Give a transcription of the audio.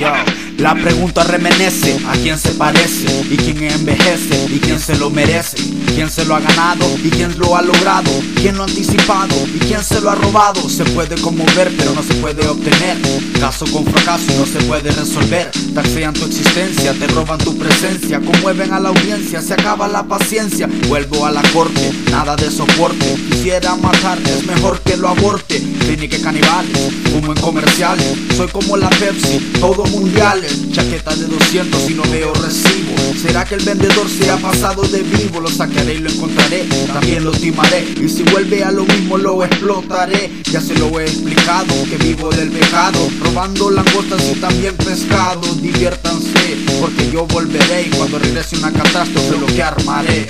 Yo. La pregunta remenece a quién se parece y quién envejece y quién se lo merece, quién se lo ha ganado y quién lo ha logrado, quién lo ha anticipado y quién se lo ha robado. Se puede conmover pero no se puede obtener. Caso con fracaso no se puede resolver. Taxean tu existencia, te roban tu presencia, conmueven a la audiencia, se acaba la paciencia. Vuelvo a la corte, nada de soporte. Quisiera matarte, es mejor que lo aborte. Clínica canibales, como en comerciales. Soy como la Pepsi, todo mundiales. Chaqueta de 200 y no veo recibo. ¿Será que el vendedor se ha pasado de vivo? Lo sacaré y lo encontraré, también lo timaré. Y si vuelve a lo mismo, lo explotaré. Ya se lo he explicado, que vivo del pecado. Robando langostas y también pescado. Diviértanse, porque yo volveré. Y cuando regrese una catástrofe, lo que armaré.